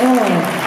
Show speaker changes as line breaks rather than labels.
Oh.